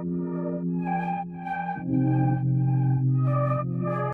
Thank you.